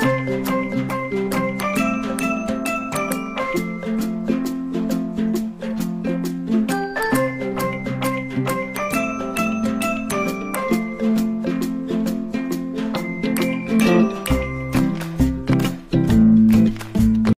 Bye.